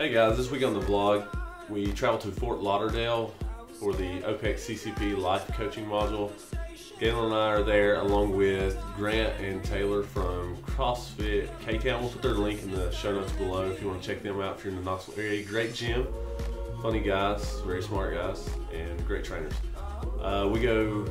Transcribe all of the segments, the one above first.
Hey guys, this week on the vlog, we traveled to Fort Lauderdale for the OPEX CCP life coaching module. Galen and I are there along with Grant and Taylor from CrossFit K-Town. We'll put their link in the show notes below if you want to check them out if you're in the Knoxville area. Great gym, funny guys, very smart guys, and great trainers. Uh, we go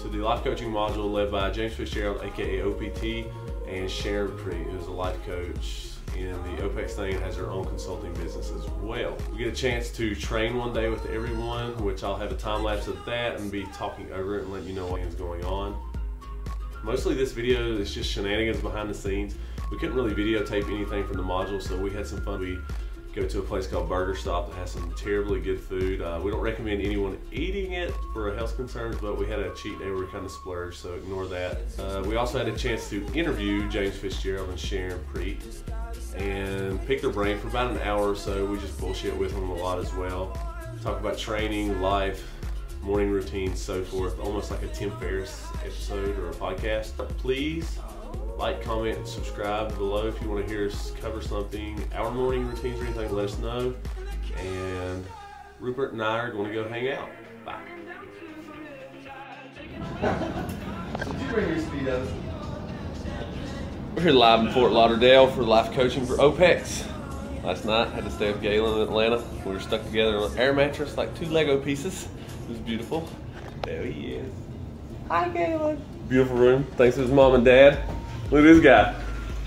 to the life coaching module led by James Fitzgerald, aka OPT, and Sharon Preet, who's a life coach in the OPEX thing and has her own consulting business as well. We get a chance to train one day with everyone, which I'll have a time lapse of that and be talking over it and let you know what's going on. Mostly this video is just shenanigans behind the scenes. We couldn't really videotape anything from the module, so we had some fun. We go to a place called Burger Stop that has some terribly good food. Uh, we don't recommend anyone eating it for health concerns, but we had a cheat day where we kind of splurged, so ignore that. Uh, we also had a chance to interview James Fitzgerald and Sharon Preet and pick their brain for about an hour or so. We just bullshit with them a lot as well. Talk about training, life, morning routines, so forth. Almost like a Tim Ferriss episode or a podcast. Please like, comment, and subscribe below if you want to hear us cover something, our morning routines or anything, let us know. And Rupert and I are going to go hang out. Bye. Did you bring your speedos? We're here live in Fort Lauderdale for life coaching for OPEX. Last night, had to stay with Galen in Atlanta. We were stuck together on an air mattress like two Lego pieces. It was beautiful. There he is. Hi, Galen. Beautiful room. Thanks to his mom and dad. Look at this guy.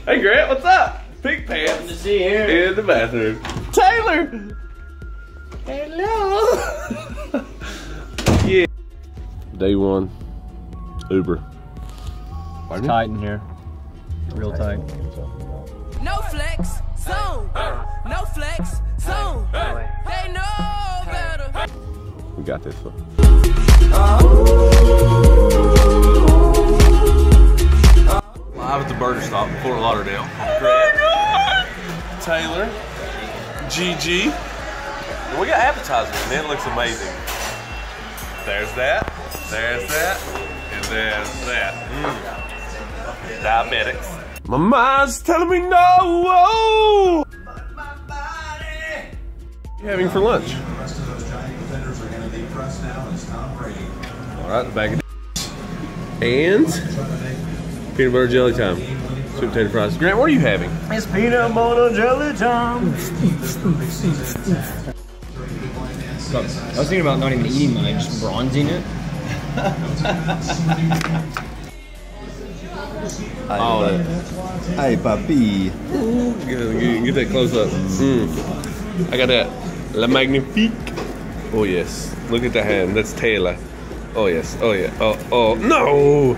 Hey, Grant, what's up? Pink pants. Good to see here. In the bathroom. Taylor! Hello! yeah. Day one, Uber. It's tight in here. Real tight. No flex, zone. No flex, zone. They know better. We got this one. Uh-huh. Live at the burger stop in Fort Lauderdale. Oh Grant, Taylor, GG. We got appetizers, and it looks amazing. There's that, there's that, and there's that. Mm. Diabetics. My mind's telling me no. You having for lunch? All right, the bag of and peanut butter jelly time. Sweet potato fries. Grant, what are you having? It's peanut butter jelly time. I was thinking about not even eating mine, just bronzing it. Oh, that. Hey, papi. Get, get, get that close up. Mm. I got that La Magnifique. Oh yes. Look at the hand. That's Taylor. Oh yes. Oh yeah. Oh oh no.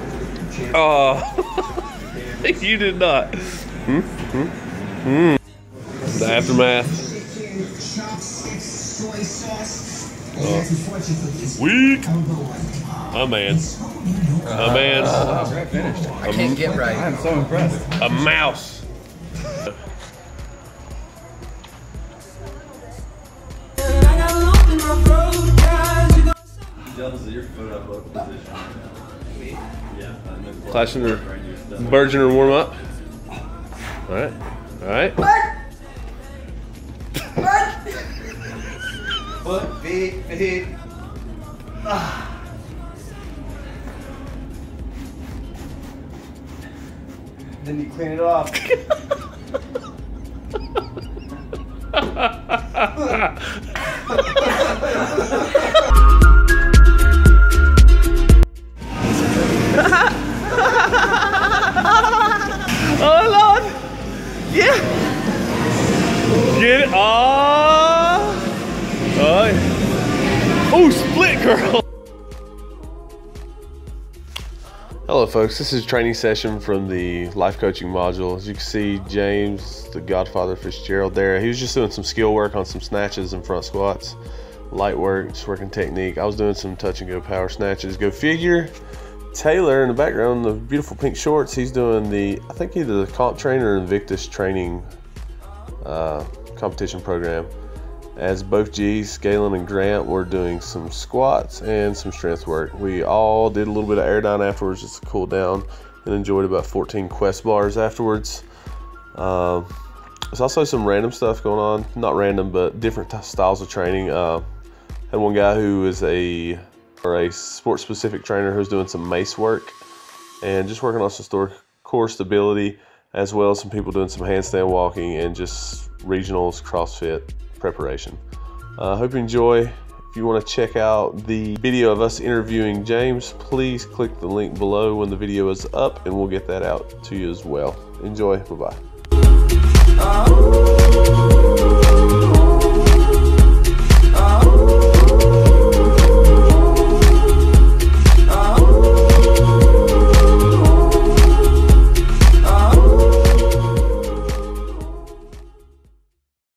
Oh. you did not. Hmm? Hmm? Hmm. The aftermath. Oh. Weak. A man. A man. I can't get right. I'm so impressed. A mouse. Clashing or Burgener warm up. All right. All right. Foot, feet, feet. Then you clean it off. Oh, split girl. Hello, folks. This is a training session from the life coaching module. As you can see, James, the Godfather Fitzgerald, there. He was just doing some skill work on some snatches and front squats, light work, working technique. I was doing some touch and go power snatches. Go figure. Taylor in the background, the beautiful pink shorts. He's doing the, I think either the comp trainer or Invictus training uh, competition program. As both G's, Galen and Grant were doing some squats and some strength work. We all did a little bit of airdyne afterwards just to cool down and enjoyed about 14 quest bars afterwards. Um, There's also some random stuff going on. Not random, but different styles of training. Uh, had one guy who is a or a sports specific trainer who's doing some mace work and just working on some store, core stability, as well as some people doing some handstand walking and just regionals, CrossFit preparation. I uh, hope you enjoy. If you want to check out the video of us interviewing James, please click the link below when the video is up and we'll get that out to you as well. Enjoy. Bye bye.